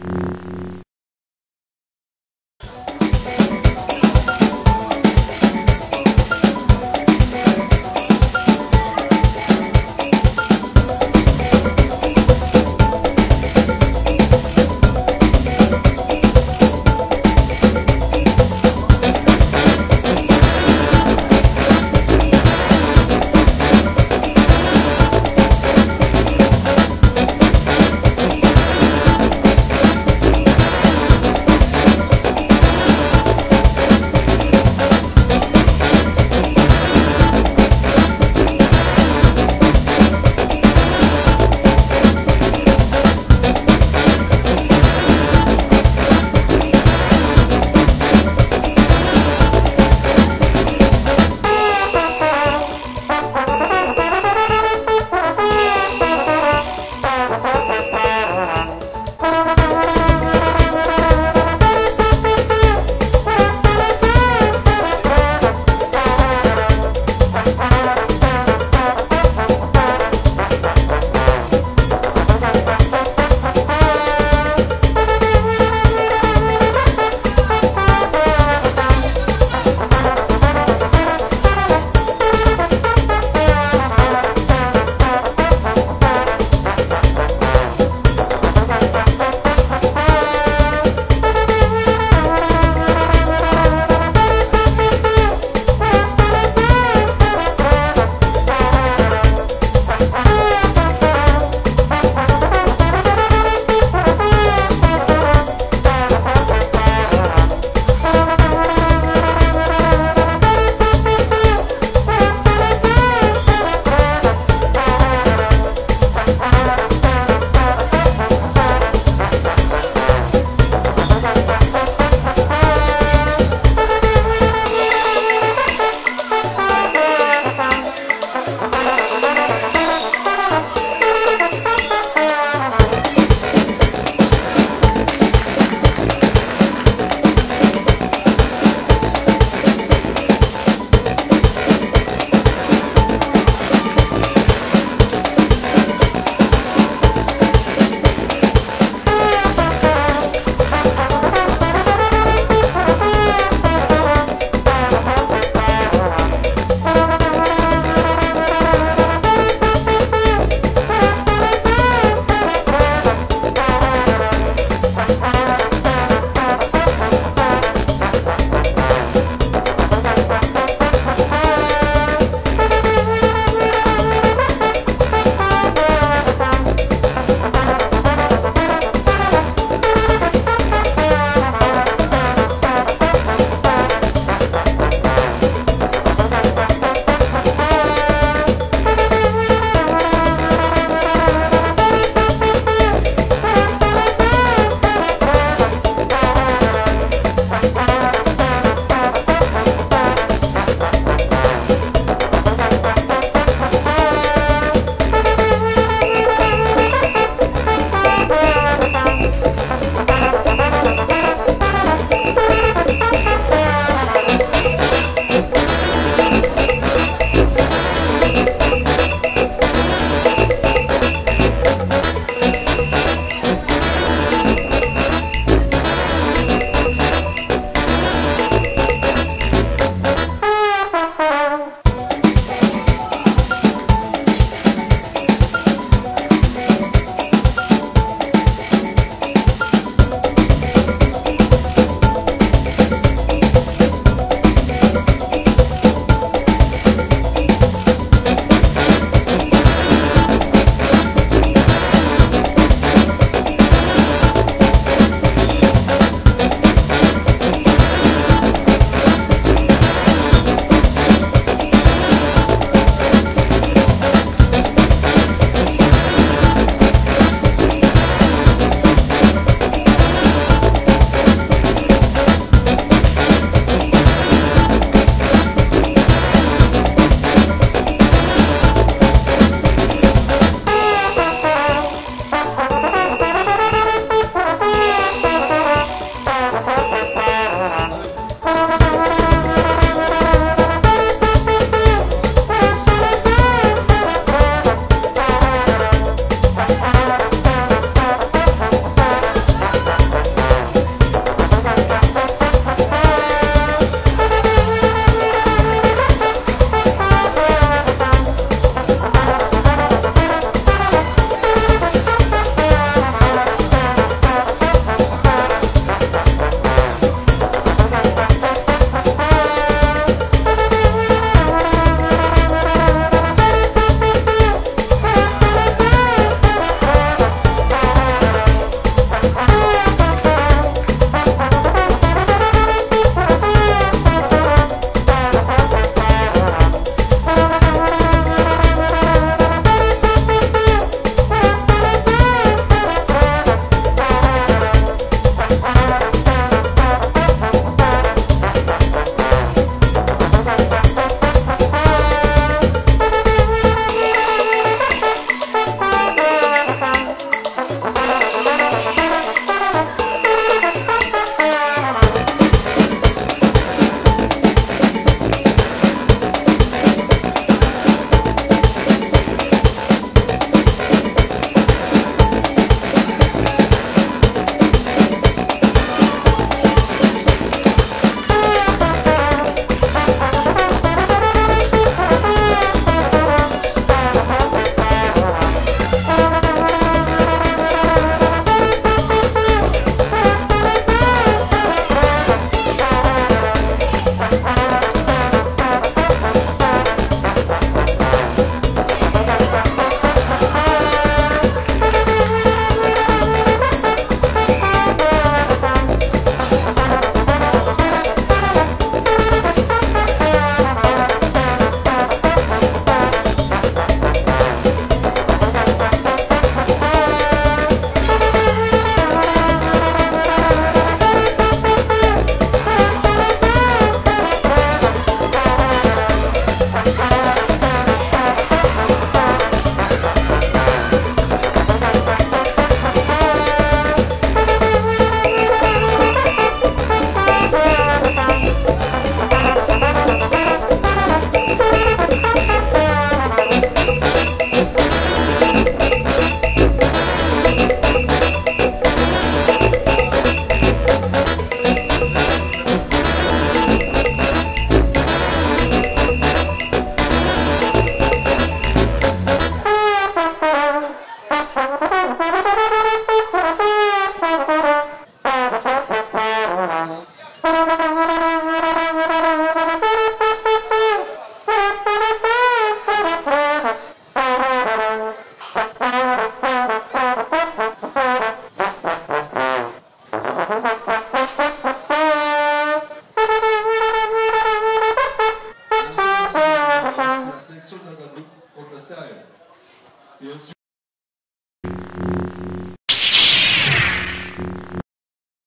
Mm-hmm.